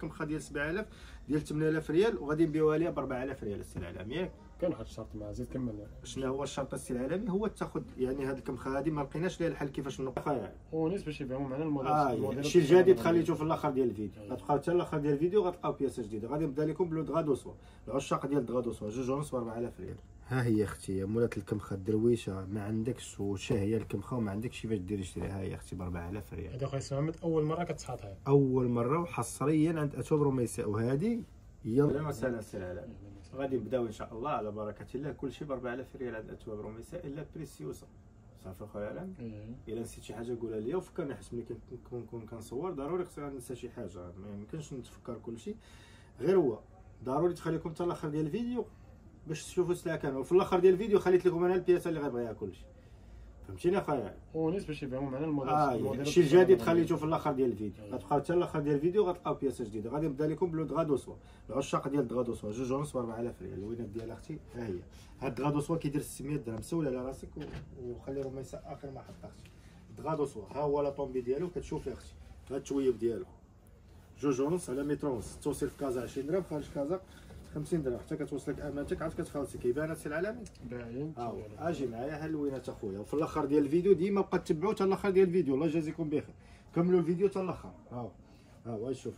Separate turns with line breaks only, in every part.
كمخه ديال 7000 ديال 8000 ريال وغادي نبيعوها ليها ب 4000 ريال السي العالمي ياك
كان واحد الشرط مع زيد كمل.
شنو هو الشرط السي العالمي؟ هو تاخذ يعني هذه الكمخة هذه ما لقيناش ليها الحل كيفاش نوقفها.
وناس باش يبيعوا معنا الموديل
آه
الموديل
الشيء الجديد خليته في الأخر ديال الفيديو.
أيوة.
غتبقاو حتى الأخر ديال الفيديو غتلقاو بياسة جديدة. غادي نبدأ لكم ب le drap de soie العشاق ديال drap de soie جوج ونص ب 4000 ريال. ها هي أختي يا مولات الكمخة الدرويشة ما عندكش وشاهيه الكمخة وما عندكش كيفاش ديري شريها هي أختي؟ ب 4000 ريال.
هذا خويا سمامت أول مرة كتحطها
أول مرة وحصريا عند اتواب روميساء وهذه يلا. مساء السلام عليكم غادي نبداو إن شاء الله على بركة الله كل شيء ب 4000 ريال عند اتواب روميساء إلا بريسيوسا. صافي خويا علام. إلا نسيت شي حاجة قولها لي وفكرني حيت ملي كنكون نكون كنصور. ضروري خصني ننسى شي حاجة. ما يمكنش نتفكر كل شيء. غير هو ضروري تخليكم حتى الآخر ديال الفيديو. باش تشوفوا السلعه كاملة. وفي الآخر ديال الفيديو خليت لكم أنا البياسه اللي غيبغيها كلشي. فهمتيني أخويا؟
وناس باش يبيعوا معنا الموديل آه
الشيء الجديد خليته في الآخر ديال الفيديو.
أيوة.
غتبقاو حتى الآخر ديال الفيديو غتلقاو بياسة جديدة. غادي نبدأ لكم ب le drap de soie. العشاق ديال drap de soie. جوج ونص ب 4000 ريال. الوينات ديال أختي ها هي. هاد drap de soie كيدير 600 درهم. سول على راسك وخلي روميساء آخر ما حط أختي drap de soie. ها هو la tombée ديالو. كتشوفي أختي. ها التويب ديالو. جوج ونص على متر ونص. توصل في كازا 20 درهم. خارج كازا. 50 درهم حتى كتوصلك أمانتك عاد كتخلصي. كيبان هادشي العالمي؟
باين
ها هو آجي معايا ها الوينات اخويا وفي الآخر ديال الفيديو ديما بقى تتبعوا حتى الآخر ديال الفيديو. الله يجازيكم بخير. كملوا الفيديو حتى الآخر. ها هو ها هو شوف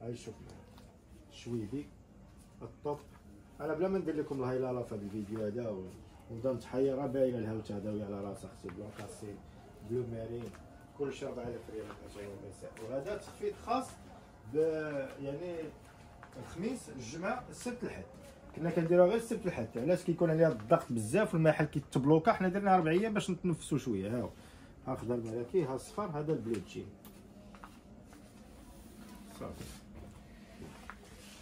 معايا. شوف معايا. شوفي الثوب. أنا بلا ما ندير لكم الهيلالة في هذا الفيديو هذا ونبدا نتحير راه باينه الهوت هذا على راس أختي blanc cassé bleu marine. كلشي 4000 ريال وهذا تخفيض خاص ب يعني الخميس الجمعة السبت الحد. كنا كنديروها غير السبت الحد علاش كيكون عليها الضغط بزاف والمحل كيتبلوكا؟ حنا درنا أربع أيام باش نتنفسوا شوية. ها هو ها خضر ملكي ها صفر هذا البلوتشي صافي.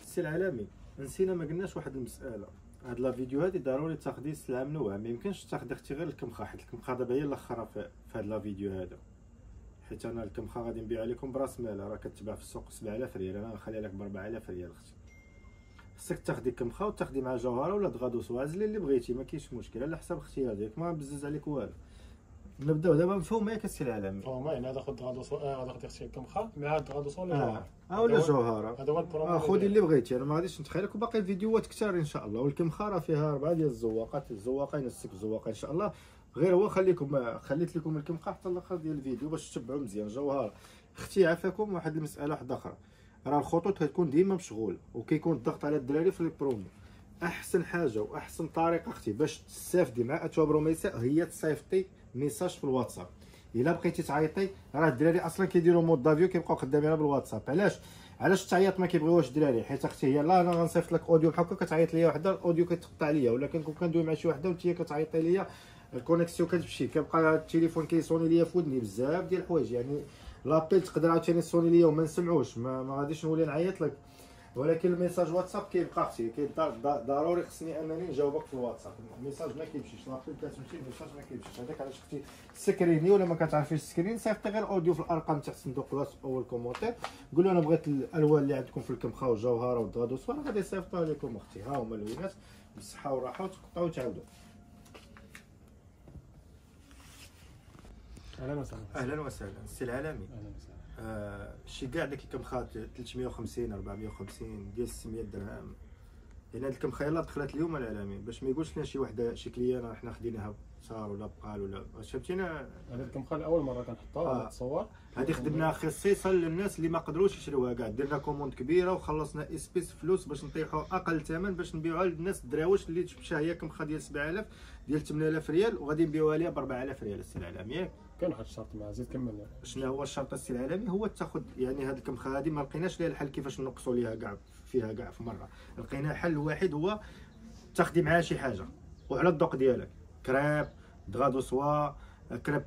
السي العالمي نسينا ما قلناش واحد المسألة. هاد la vidéo هادي ضروري تاخدي السلعة منوعه ما يمكنش تاخدي أختي غير الكمخة حيت الكمخة دابا هي الأخرى في في هاد la vidéo هذا. حيت أنا الكمخه غادي نبيعها لكم براس مالها راه كتباع في السوق 7000 ريال. أنا غنخليها لك ب 4000 ريال أختي خصك تاخدي كمخة وتاخدي مع جوهرة ولا دغادوس وعزلي اللي بغيتي. ما كاينش مشكل على حسب الاختيار ديالك ما بزز عليك والو. نبدأو دابا مفهوم ياك السي العالمي
فما يعني هذا خد غادوسو آه غادي تاخدي كمخة مع هاد غادوسو ولا
آه.
جوهر
آه ولا
هذا هو-
جوهرة.
هذا هو البرومو
آه خذي اللي بغيتي. أنا ما غاديش نتخيلك. وباقي الفيديوهات كثار إن شاء الله. والكمخة راه فيها أربعة ديال الزواقات. الزواقة تنسيك الزواقة إن شاء الله. غير هو خليكم خليت لكم الكمخه حتى الآخر ديال الفيديو باش تتبعوا مزيان. جوهره أختي عافاكم واحد المسألة واحدة أخرى. راه الخطوط كتكون ديما مشغولة وكيكون الضغط على الدراري في البرومو. أحسن حاجة وأحسن طريقة أختي باش تستافدي مع اتواب روميساء هي تصيفطي message في الواتساب. إلا بقيتي تعيطي راه الدراري أصلا كيديروا mode d'avion كيبقاو خدامين بالواتساب علاش؟ علاش التعيط ما كيبغيوش الدراري؟ حيت أختي هي لا أنا غنصيفط لك audio بحال هكا كتعيط ليا وحدة ال audio كيتقطع ليا ولا كنكون كندوي مع شي وحدة وانت كتعيطي ليا ال connexion كتمشي كيبقى التليفون كيصوني ليا في ودني بزاف ديال الحوايج يعني l'appel تقدر عاوتاني تصوني ليا وما نسمعوش ما, ما غاديش نولي نعيط لك. ولكن ال message واتساب كيبقى أختي ضروري خصني انني نجاوبك في الواتساب. ال message ما كيمشيش l'appel كتمشي ال message ما كيمشيش. هذاك علاش أختي سكريني ولا ما كتعرفيش تسكرين صيفطي غير audio في الأرقام تحت صندوق الوصف أول commentaire. قولوا أنا بغيت الألوان اللي عندكم في الكمخة والجوهرة والدغادوس وأنا غادي نصيفطوها لكم أختي. ها هما اللوينات بالصحة والراحة وتقطعوا وتعاودوا.
أهلا وسهلا.
أهلا وسهلا. السي العالمي.
أهلا وسهلا.
آه شي كاع داك الكمخات 350 450 ديال 600 درهم يعني هاد الكمخه يلاه دخلت اليوم العالمي باش ما يقولش لنا شي وحدة شي client حنا خديناها صار ولا بقال ولا فهمتيني
هذا الكمخه الأول مرة كنحطها
آه.
تصور
هذه خدمناها خصيصا للناس اللي ما قدروش يشريوها كاع درنا commande كبيرة وخلصنا espèces فلوس باش نطيحوا أقل ثمن باش نبيعوها للناس الدراوش اللي تمشى هي كمخة ديال 7000 ديال 8000 ريال وغادي نبيعوها ليها ب 4000 ريال. العالمي ياك
كان واحد الشرط مع زيد كمل.
شنو هو الشرط السي العالمي هو تاخذ يعني هذه الكمخه هذه ما لقيناش ليها الحل كيفاش نقصوا ليها كاع فيها كاع في مرة. لقينا حل واحد هو تاخدي معاها شي حاجة وعلى الذوق ديالك. كريب دغادو سوا كريب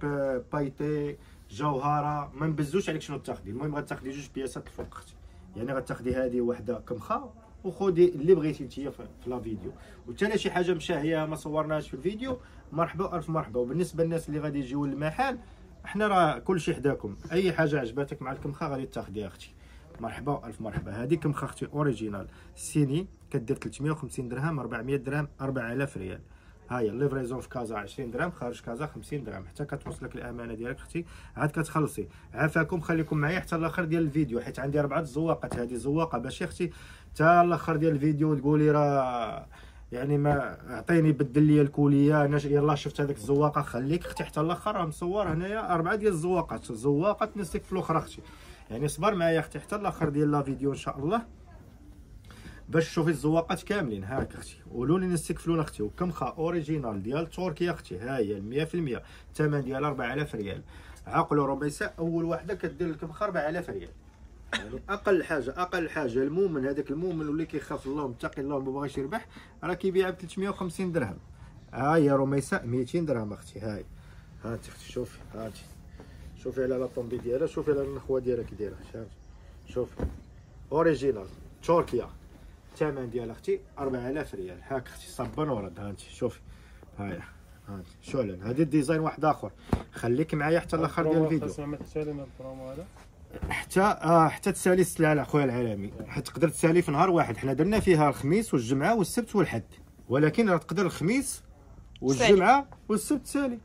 بايتي جوهرة. ما نبزوش عليك شنو تاخدي. المهم غتاخدي جوج بياسات الفوق يعني غتاخدي هذه وحدة كمخة وخدي اللي بغيتي انت في لا فيديو. وثاني شي حاجة مشاهية ما صورناهاش في الفيديو مرحبا ألف مرحبا. وبالنسبة للناس اللي غادي يجيو للمحل إحنا راه كلشي حداكم. أي حاجة عجباتك مع الكمخة غادي تاخديها أختي. مرحبا الف مرحبا. هذه كمخة أختي original signé كدير 350 درهم 400 درهم 4000 ريال. ها هي ال livraison في كازا 20 درهم خارج كازا 50 درهم. حتى كتوصلك الأمانة ديالك أختي. عاد كتخلصي. عافاكم خليكم معايا حتى الآخر ديال الفيديو حيت عندي أربعة زواقات. هذه زواقة باش أختي حتى الآخر ديال الفيديو تقولي راه يعني ما عطيني بدل لي ال couleur أنا يلاه شفت هذيك الزواقة خليك أختي حتى الآخر راه مصور هنايا أربعة ديال الزواقات زواقه تنسيك في الاخرى أختي. يعني صبر معايا أختي حتى الآخر ديال la vidéo إن شاء الله. باش تشوفي الزواقات كاملين هاك أختي. قولوا لي نستكفلون أختي وكمخه original ديال تركيا أختي؟ ها هي 100% الثمن ديال 4000 ريال. عقلوا روميسة أول وحدة كدير لكم 4000 ريال. يعني أقل حاجة أقل حاجة المؤمن هذاك المؤمن واللي كيخاف الله ومتقي الله وما بغاش يربح راه كيبيعها ب 350 درهم. ها هي روميسة 200 درهم أختي هاي. هاتي أختي شوفي هاتي. شوفي على la tombée ديالها شوفي على النخوة ديالها كي دايره شوفي. original تركيا. الثمن ديال أختي 4000 ريال. هاك أختي صبن ورد ها انت شوفي. هاي هانتي شعلن. هذا ال design واحد آخر. خليك معايا حتى الأخر ديال الفيديو. حتى آه حتى تسالي السلعه خويا العالمي تقدر تسالي في نهار واحد. حنا درنا فيها الخميس والجمعة والسبت والحد ولكن راه تقدر الخميس والجمعة والسبت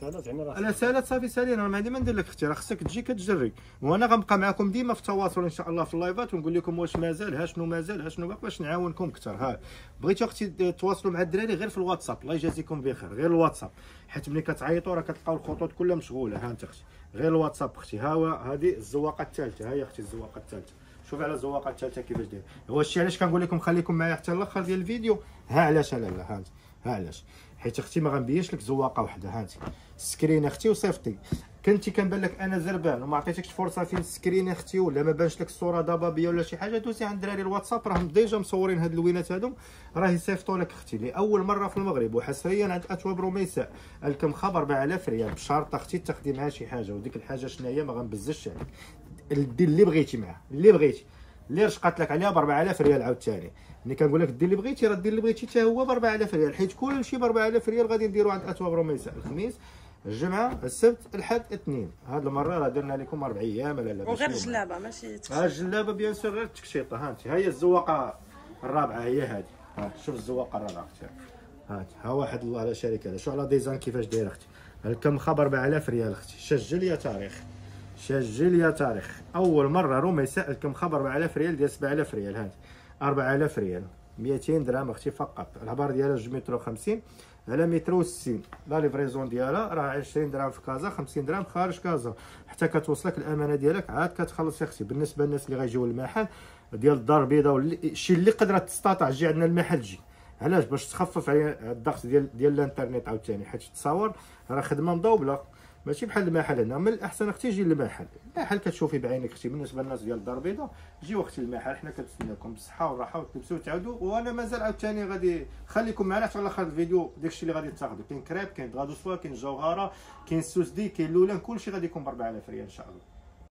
سالي أنا سالات صافي سالي أنا ما عندي ما ندير لك أختي راه خصك تجي كتجري. وأنا غنبقى معكم ديما في التواصل إن شاء الله في اللايفات ونقول لكم واش مازال ها شنو مازال ها شنو باش نعاونكم أكثر. ها بغيتو أختي تواصلوا مع الدراري غير في الواتساب الله يجازيكم بخير غير الواتساب. حيت ملي كتعيطوا راه كتلقاو الخطوط كلها مشغولة. ها أنت أختي غير الواتساب أختي. ها هذه الزواقة الثالثة. ها هي أختي الزواقة الثالثة. شوف على الزواقة الثالثة كيفاش داير. هو الشيء علاش كنقول لكم خليكم معايا حتى الأخر ديال الفيديو؟ ها علاش؟ لا لا ها علاش؟ حيت أختي ما غنبينش لك زواقة وحده هانتي سكرين أختي وصيفطي. كنتي كنبان لك أنا زربان وما عطيتكش فرصة فين سكرين أختي ولا ما بانش لك الصورة ضبابيه ولا شي حاجة دوزي عند دراري الواتساب. راهم déjà مصورين هاد اللوينات هادو. راه يصيفطوا لك أختي لأول مرة في المغرب وحصريا عند اتواب روميساء الكمخة ب 4000 ريال بشرط أختي تاخدي معها شي حاجة وديك الحاجة شنو هي ما غنبزش عليك. دير اللي بغيتي معاه اللي بغيتي. اللي رشقات لك عليها ب 4000 ريال عاوتاني؟ ملي كنقول لك دير اللي بغيتي راه دير اللي بغيتي حتى هو ب 4000 ريال حيت كلشي ب 4000 ريال غادي نديرو عند اتواب روميساء الخميس. الجمعة السبت الحد الاثنين هاد المرة راه درنا لكم أربع أيام لا لا
وغير الجلابه ماشي
ها الجلابه bien sûr غير التكشيطه ها انت ها هي الزواقة الرابعة هي هذه ها شوف الزواقة الرابعة أختي. ها ها واحد الله على شركه شوف على design كيفاش داير أختي؟ الكمخة ب 4000 ريال أختي؟ سجل يا تاريخ. سجل يا تاريخ. أول مرة روميساء الكمخة ب 4000 ريال ديال 7000 ريال. هانت. 4000 ريال. 200 درهم أختي فقط. العبار ديالها 2 متر 50 على متر و 60 la livraison ديالها راه 20 درهم في كازا 50 درهم خارج كازا. حتى كتوصلك الأمانة ديالك عاد كتخلص أختي. بالنسبة للناس اللي غيجيو للمحل ديال الدار البيضاء الشيء اللي قدرت تستطيع تجي عندنا المحل تجي. علاش؟ باش تخفف على الضغط ديال ديال الانترنت عاوتاني. حيت تصاور راه خدمة مضوبلة. ماشي بحال المحل هنا من الأحسن أختي جي للمحل المحل كتشوفي بعينك أختي بالنسبة للناس ديال الدار البيضاء جيو أختي المحل حنا كنتسناكم بالصحة والراحة وتلبسوا وتعاودوا وأنا مازال عاوتاني غادي خليكم معنا حتى لاخر الفيديو داكشي اللي غادي تاخذوا كاين كريب كاين غادو سوا كاين جوغارة كاين السوسدي كاين لولان كلشي غادي يكون ب 4000 ريال إن شاء الله.